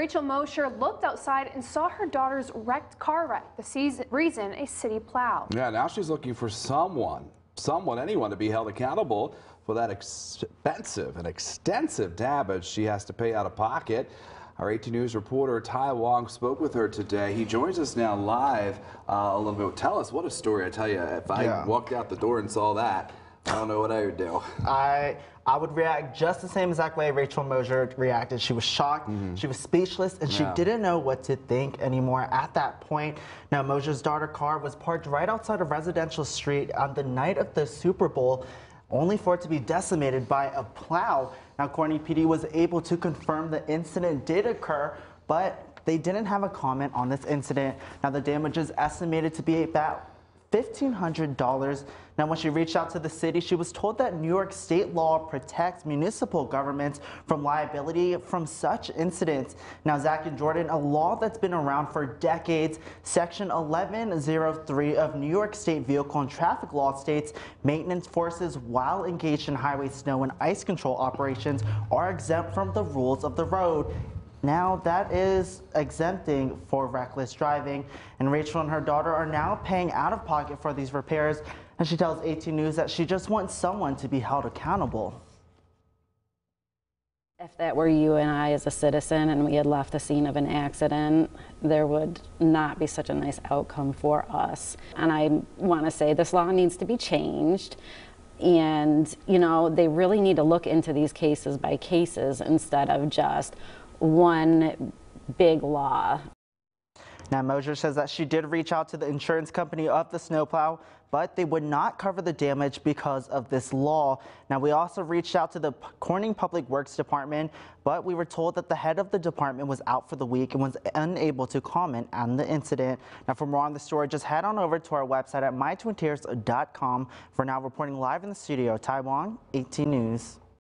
Rachel Mosher looked outside and saw her daughter's wrecked car wreck, the season, reason a city plow. Yeah, now she's looking for someone, someone, anyone to be held accountable for that expensive and extensive damage she has to pay out of pocket. Our 18 News reporter Ty Wong spoke with her today. He joins us now live uh, a little bit. Tell us what a story. I tell you, if I Yeah. walked out the door and saw that, I don't know what I would do. I I would react just the same exact way Rachel Mosier reacted. She was shocked, mm-hmm. she was speechless, and she Yeah. didn't know what to think anymore at that point. Now, Mosier's daughter car was parked right outside of Residential Street on the night of the Super Bowl, only for it to be decimated by a plow. Now, Corning PD was able to confirm the incident did occur, but they didn't have a comment on this incident. Now, the damage is estimated to be about $1,500. Now, when she reached out to the city, she was told that New York state law protects municipal governments from liability from such incidents. Now, Zach and Jordan, a law that's been around for decades, Section 1103 of New York State Vehicle and Traffic Law states maintenance forces, while engaged in highway snow and ice control operations, are exempt from the rules of the road. Now that is exempting for reckless driving, and Rachel and her daughter are now paying out of pocket for these repairs. And she tells 18 News that she just wants someone to be held accountable. If that were you and I as a citizen and we had left the scene of an accident, there would not be such a nice outcome for us. And I want to say this law needs to be changed. And, you know, they really need to look into these cases by cases instead of just one big law. Now, Mosier says that she did reach out to the insurance company of the snowplow, but they would not cover the damage because of this law. Now, we also reached out to the Corning Public Works Department, but we were told that the head of the department was out for the week and was unable to comment on the incident. Now, for more on the story, just head on over to our website at mytwintiers.com. For now, reporting live in the studio, Ty Wong, 18 News.